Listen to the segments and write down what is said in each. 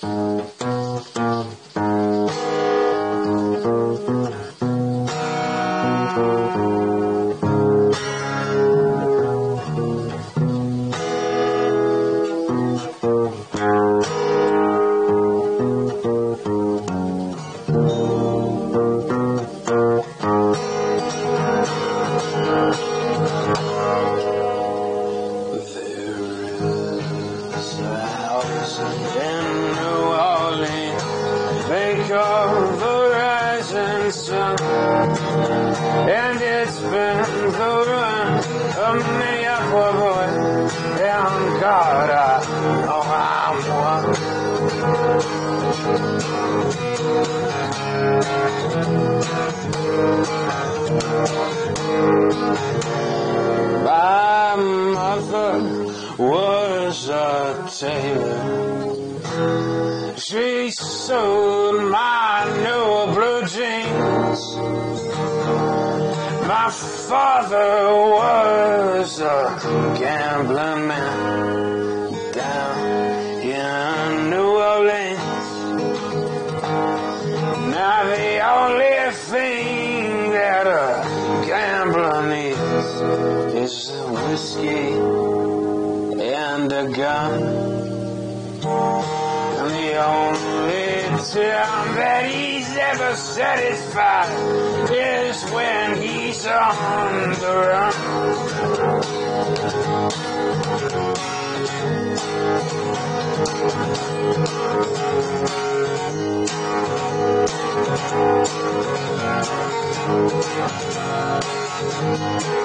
There is a house in question, and it's been the ruin of me. I would damn God, I know I'm one. My mother was a tailor. She sewed my My father was a gambling man down in New Orleans. Now the only thing that a gambler needs is whiskey and a gun. him that he's ever satisfied is when he's on the run. Thank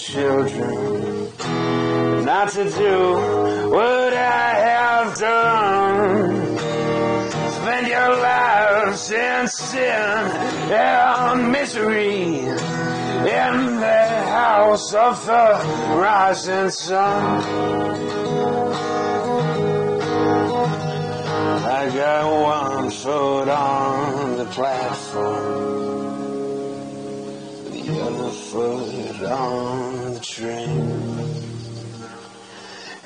children not to do what I have done. Spend your lives in sin and misery in the house of the rising sun. I got one foot on the platform foot on the train.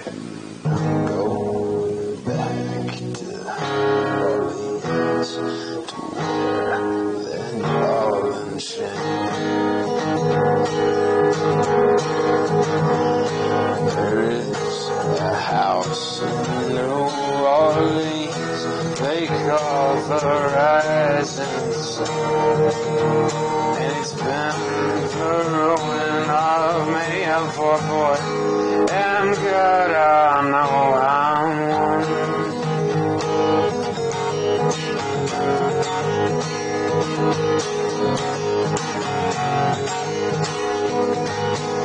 And go back to Orleans to wear that ball and chain. There is a house in New Orleans they call the rising sun. It's been the ruin of me and for boy and God, I know I'm one.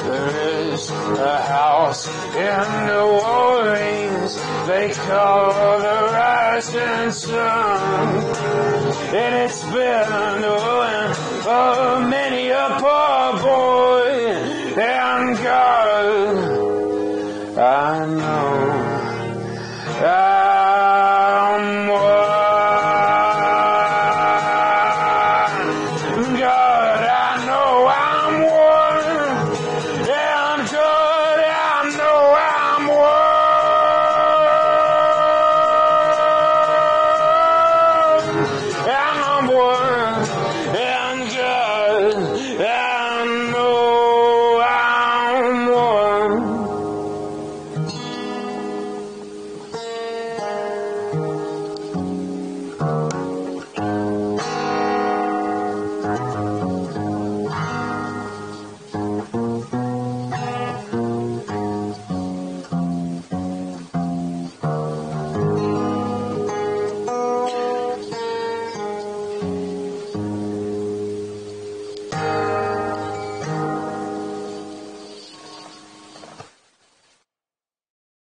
There is a house in the world. They call the rising sun, and it's been the for many a poor boy and girl.